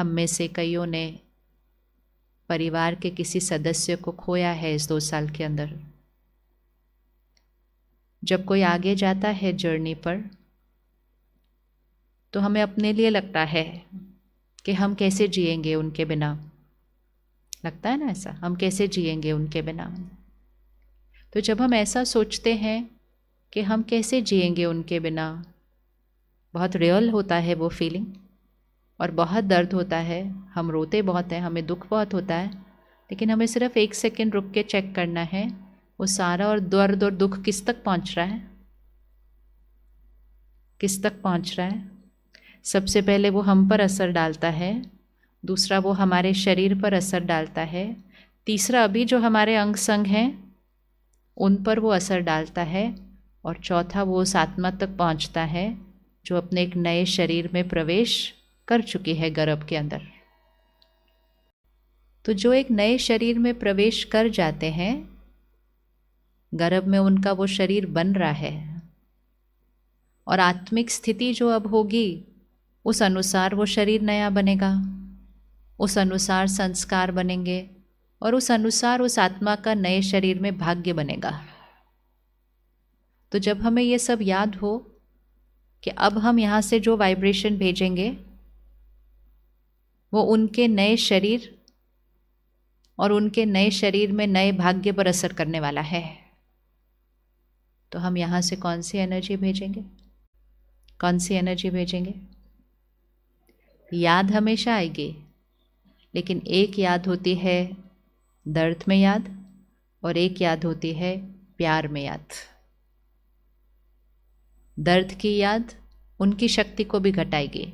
हम में से कईयों ने परिवार के किसी सदस्य को खोया है इस दो साल के अंदर। जब कोई आगे जाता है जर्नी पर तो हमें अपने लिए लगता है कि हम कैसे जिएँगे उनके बिना। लगता है ना ऐसा? हम कैसे जिएँगे उनके बिना? तो जब हम ऐसा सोचते हैं कि हम कैसे जिएँगे उनके बिना, बहुत रियल होता है वो फीलिंग और बहुत दर्द होता है। हम रोते बहुत हैं, हमें दुख बहुत होता है। लेकिन हमें सिर्फ़ एक सेकेंड रुक के चेक करना है, वो सारा और दर्द और दुख किस तक पहुँच रहा है? किस तक पहुँच रहा है? सबसे पहले वो हम पर असर डालता है, दूसरा वो हमारे शरीर पर असर डालता है, तीसरा अभी जो हमारे अंग संग हैं, उन पर वो असर डालता है, और चौथा वो उस आत्मा तक पहुँचता है, जो अपने एक नए शरीर में प्रवेश कर चुकी है गर्भ के अंदर। तो जो एक नए शरीर में प्रवेश कर जाते हैं, गर्भ में उनका वो शरीर बन रहा है। और आत्मिक स्थिति जो अब होगी, उस अनुसार वो शरीर नया बनेगा, उस अनुसार संस्कार बनेंगे, और उस अनुसार उस आत्मा का नए शरीर में भाग्य बनेगा। तो जब हमें ये सब याद हो कि अब हम यहाँ से जो वाइब्रेशन भेजेंगे वो उनके नए शरीर और उनके नए शरीर में नए भाग्य पर असर करने वाला है। तो हम यहाँ से कौन सी एनर्जी भेजेंगे? कौन सी एनर्जी भेजेंगे? याद हमेशा आएगी, लेकिन एक याद होती है दर्द में याद और एक याद होती है प्यार में याद। दर्द की याद उनकी शक्ति को भी घटाएगी।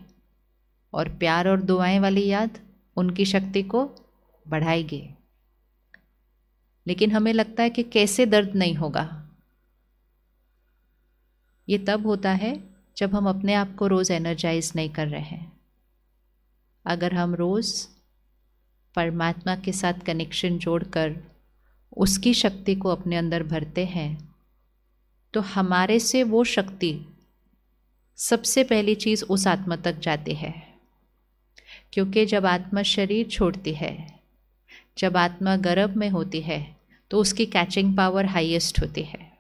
और प्यार और दुआएँ वाली याद उनकी शक्ति को बढ़ाएगी। लेकिन हमें लगता है कि कैसे दर्द नहीं होगा। ये तब होता है जब हम अपने आप को रोज़ एनर्जाइज नहीं कर रहे हैं। अगर हम रोज़ परमात्मा के साथ कनेक्शन जोड़कर उसकी शक्ति को अपने अंदर भरते हैं तो हमारे से वो शक्ति सबसे पहली चीज़ उस आत्मा तक जाती है। क्योंकि जब आत्मा शरीर छोड़ती है, जब आत्मा गर्भ में होती है तो उसकी कैचिंग पावर हाईएस्ट होती है।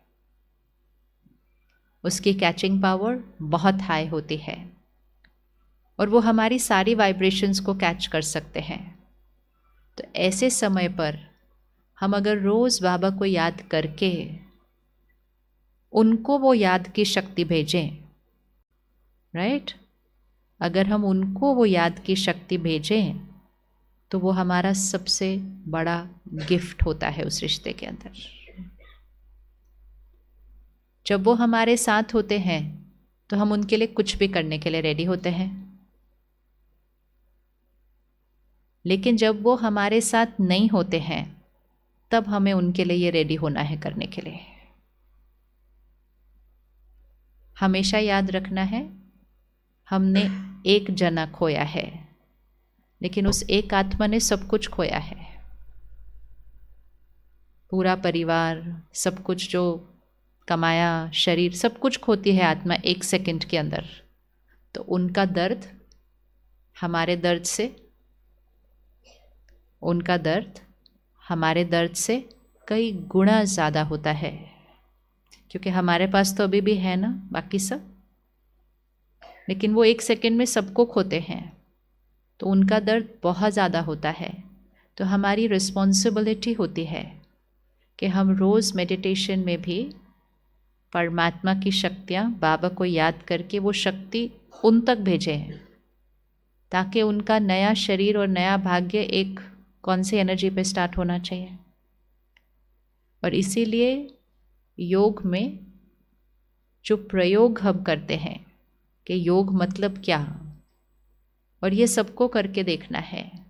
उसकी कैचिंग पावर बहुत हाई होती है और वो हमारी सारी वाइब्रेशंस को कैच कर सकते हैं। तो ऐसे समय पर हम अगर रोज़ बाबा को याद करके उनको वो याद की शक्ति भेजें राइट अगर हम उनको वो याद की शक्ति भेजें तो वो हमारा सबसे बड़ा गिफ्ट होता है उस रिश्ते के अंदर। जब वो हमारे साथ होते हैं तो हम उनके लिए कुछ भी करने के लिए रेडी होते हैं। लेकिन जब वो हमारे साथ नहीं होते हैं, तब हमें उनके लिए ये रेडी होना है करने के लिए। हमेशा याद रखना है, हमने एक जना खोया है, लेकिन उस एक आत्मा ने सब कुछ खोया है। पूरा परिवार, सब कुछ जो कमाया, शरीर, सब कुछ खोती है आत्मा एक सेकंड के अंदर। तो उनका दर्द, हमारे दर्द से, उनका दर्द, हमारे दर्द से कई गुना ज़्यादा होता है। क्योंकि हमारे पास तो अभी भी है ना, बाकी सब? लेकिन वो एक सेकंड में सबको खोते हैं। तो उनका दर्द बहुत ज़्यादा होता है। तो हमारी रिस्पॉन्सिबिलिटी होती है कि हम रोज़ मेडिटेशन में भी परमात्मा की शक्तियाँ बाबा को याद करके वो शक्ति उन तक भेजें, ताकि उनका नया शरीर और नया भाग्य एक कौन सी एनर्जी पे स्टार्ट होना चाहिए। और इसीलिए योग में जो प्रयोग हम करते हैं कि योग मतलब क्या? और ये सबको करके देखना है।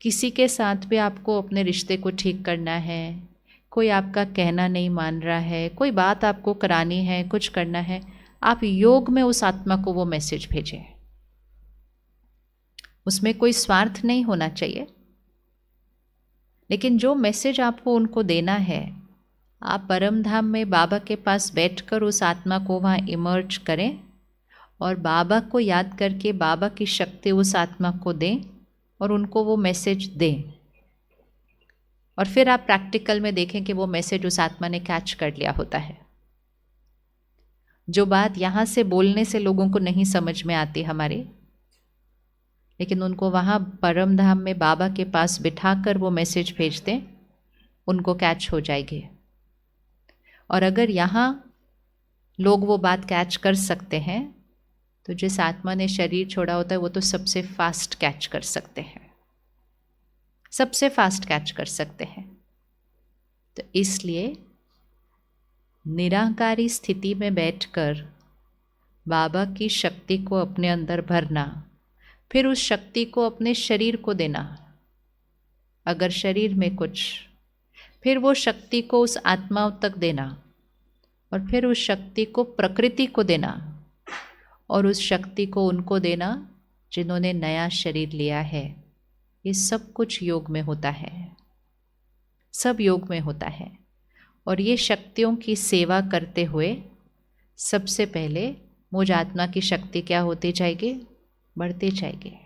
किसी के साथ भी आपको अपने रिश्ते को ठीक करना है। कोई आपका कहना नहीं मान रहा है, कोई बात आपको करानी है, कुछ करना है, आप योग में उस आत्मा को वो मैसेज भेजें। उसमें कोई स्वार्थ नहीं होना चाहिए। लेकिन जो मैसेज आपको उनको देना है आप परम धाम में बाबा के पास बैठकर उस आत्मा को वहाँ इमर्ज करें और बाबा को याद करके बाबा की शक्ति उस आत्मा को दें और उनको वो मैसेज दें। और फिर आप प्रैक्टिकल में देखें कि वो मैसेज उस आत्मा ने कैच कर लिया होता है। जो बात यहाँ से बोलने से लोगों को नहीं समझ में आती हमारी, लेकिन उनको वहाँ परम धाम में बाबा के पास बिठाकर वो मैसेज भेज दें, उनको कैच हो जाएगी। और अगर यहाँ लोग वो बात कैच कर सकते हैं तो जिस आत्मा ने शरीर छोड़ा होता है, वो तो सबसे फास्ट कैच कर सकते हैं। सबसे फास्ट कैच कर सकते हैं। तो इसलिए निराकारी स्थिति में बैठकर बाबा की शक्ति को अपने अंदर भरना, फिर उस शक्ति को अपने शरीर को देना। अगर शरीर में कुछ फिर वो शक्ति को उस आत्माओं तक देना और फिर उस शक्ति को प्रकृति को देना और उस शक्ति को उनको देना जिन्होंने नया शरीर लिया है। ये सब कुछ योग में होता है। सब योग में होता है। और ये शक्तियों की सेवा करते हुए सबसे पहले मुझ आत्मा की शक्ति क्या होती जाएगी? बढ़ती जाएगी।